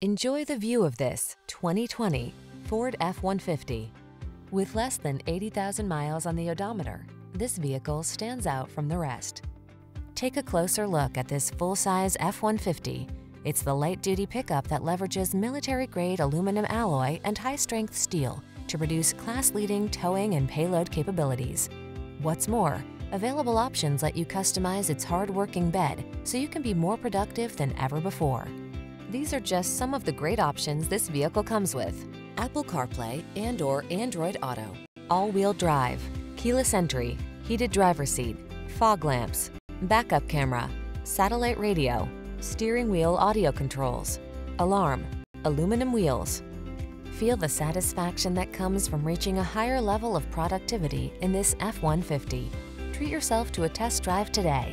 Enjoy the view of this 2020 Ford F-150. With less than 80,000 miles on the odometer, this vehicle stands out from the rest. Take a closer look at this full-size F-150. It's the light-duty pickup that leverages military-grade aluminum alloy and high-strength steel to produce class-leading towing and payload capabilities. What's more, available options let you customize its hard-working bed so you can be more productive than ever before. These are just some of the great options this vehicle comes with. Apple CarPlay and or Android Auto, all-wheel drive, keyless entry, heated driver seat, fog lamps, backup camera, satellite radio, steering wheel audio controls, alarm, aluminum wheels. Feel the satisfaction that comes from reaching a higher level of productivity in this F-150. Treat yourself to a test drive today.